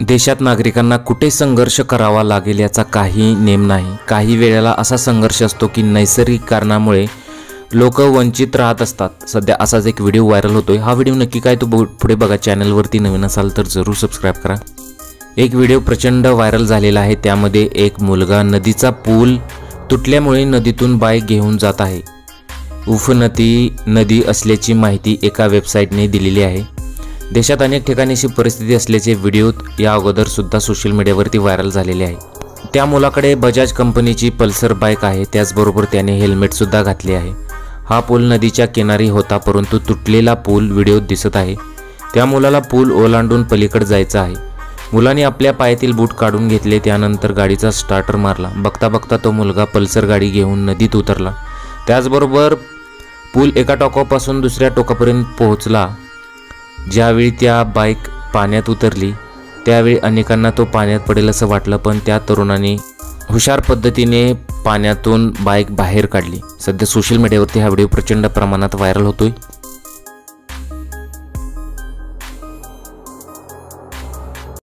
देशात नागरिकांना कुठे संघर्ष करावा लागेल याचा काही नेम नाही. काही वेळेला असा संघर्ष असतो की नैसर्गिक कारणामुळे लोक वंचित राहत असतात. सध्या असाच एक व्हिडिओ व्हायरल होतोय. हा व्हिडिओ नक्की काय तो पुढे बघा. चॅनलवरती नवीन असाल तर जरूर सबस्क्राईब करा. एक व्हिडिओ प्रचंड व्हायरल झालेला आहे. त्यामध्ये एक मुलगा नदीचा पूल तुटल्यामुळे नदीतून बाईक घेऊन जात आहे. उफनती नदी असल्याची माहिती एका वेबसाईटने दिलेली आहे. देशात अनेक ठिकाणी अशी परिस्थिती असल्याचे व्हिडिओ या अगोदर सुद्धा सोशल मीडियावरती व्हायरल झालेले आहे. त्या मुलाकडे बजाज कंपनीची पल्सर बाईक आहे त्याचबरोबर त्याने हेल्मेटसुद्धा घातले आहे. हा पूल नदीच्या किनारी होता परंतु तुटलेला पूल व्हिडिओत दिसत आहे. त्या मुलाला पूल ओलांडून पलीकडे जायचं आहे. मुलाने आपल्या पायातील बूट काढून घेतले त्यानंतर गाडीचा स्टार्टर मारला. बघता बघता तो मुलगा पल्सर गाडी घेऊन नदीत उतरला. त्याचबरोबर पूल एका टोकापासून दुसऱ्या टोकापर्यंत पोहोचला. ज्यावेळी त्या बाईक पाण्यात उतरली त्यावेळी अनेकांना तो पाण्यात पडेल असं वाटलं पण त्या तरुणाने हुशार पद्धतीने पाण्यातून बाईक बाहेर काढली. सध्या सोशल मीडियावरती हा व्हिडिओ प्रचंड प्रमाणात व्हायरल होतोय.